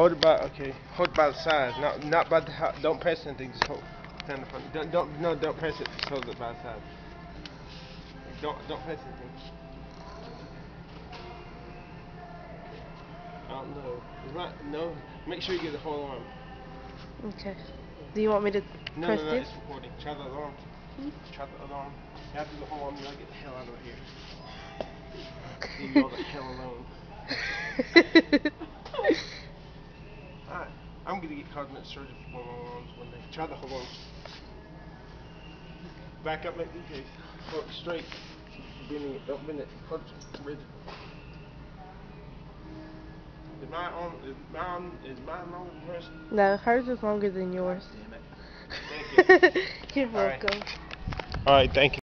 Hold it by, okay. Hold it by the sides, not not by the. Don't press anything. Just hold. Stand in front. Don't don't no. Don't press it. Just hold it by the sides. Don't don't press anything. Oh no. Right. No. Make sure you get the whole arm. Okay. Do you want me to No, press no, no. this? It's recording. Try the other arm. Try the other arm. You have to do the whole arm. You gotta get the hell out of here. Leave all the hell alone. Alright, I'm gonna get cosmetic surgery for one of my arms one day. Try the whole arm. Back up, make okay. Hold it straight. Bend it, don't bend it. Hold it rigid. Is my arm, is my arm, is mine longer than yours? no, hers is longer than yours. Damn it. Thank you. You're All right. welcome. Alright, thank you.